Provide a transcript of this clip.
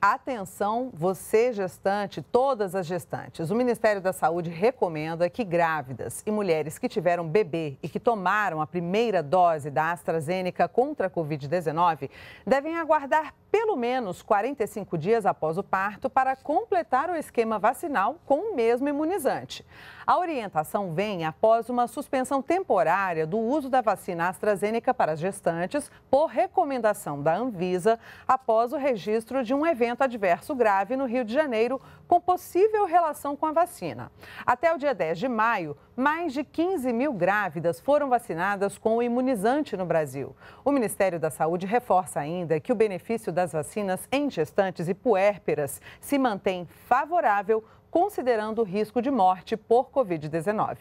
Atenção, você gestante, todas as gestantes. O Ministério da Saúde recomenda que grávidas e mulheres que tiveram bebê e que tomaram a primeira dose da AstraZeneca contra a Covid-19 devem aguardar pelo menos 45 dias após o parto para completar o esquema vacinal com o mesmo imunizante. A orientação vem após uma suspensão temporária do uso da vacina AstraZeneca para as gestantes por recomendação da Anvisa após o registro de um evento adverso grave no Rio de Janeiro com possível relação com a vacina. Até o dia 10 de maio, mais de 15 mil grávidas foram vacinadas com o imunizante no Brasil. O Ministério da Saúde reforça ainda que o benefício das vacinas em gestantes e puérperas se mantém favorável, considerando o risco de morte por Covid-19.